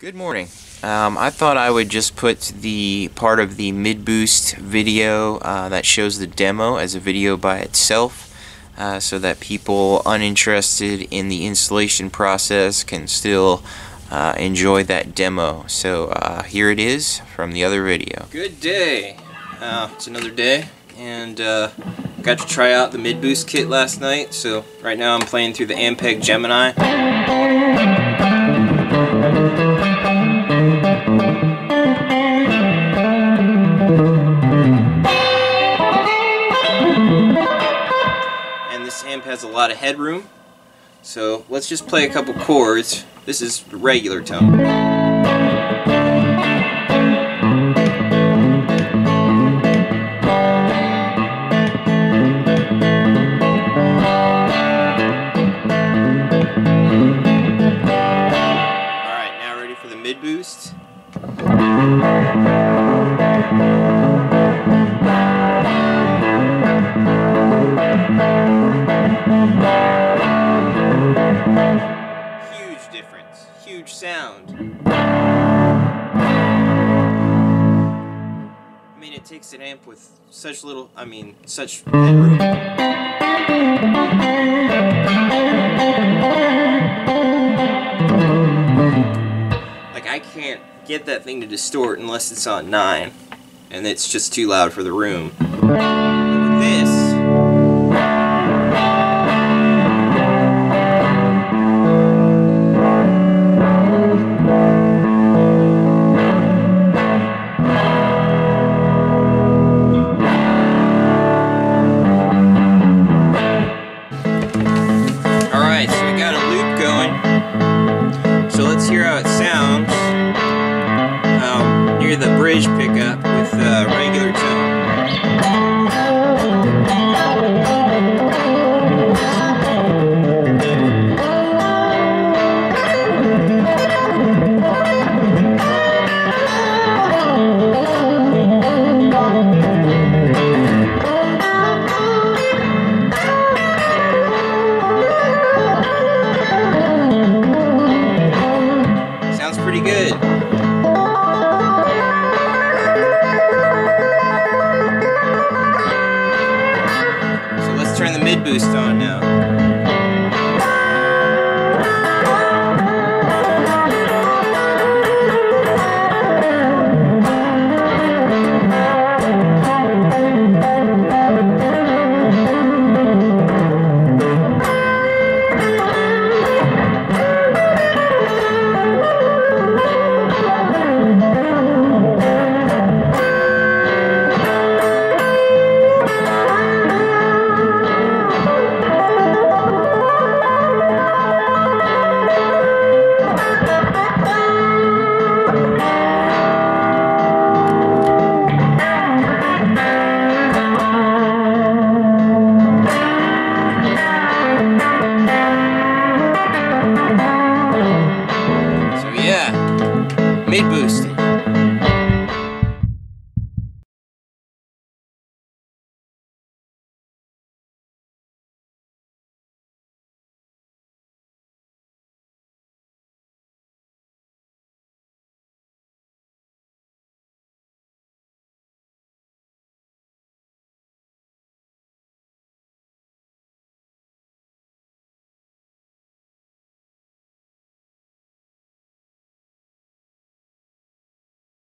Good morning. Um, I thought I would just put the part of the mid-boost video uh, that shows the demo as a video by itself uh, so that people uninterested in the installation process can still uh, enjoy that demo. So uh, here it is from the other video. Good day. Uh, it's another day and uh, got to try out the mid-boost kit last night so right now I'm playing through the Ampeg Gemini. Has a lot of headroom. So let's just play a couple chords. This is regular tone. Alright, now ready for the mid boost. Huge sound. I mean, it takes an amp with such little, I mean, such. Like, I can't get that thing to distort unless it's on 9, and it's just too loud for the room. Hear how it sounds um, near the bridge pickup with uh, regular tone. Pretty good. So let's turn the mid boost on now. Boosted.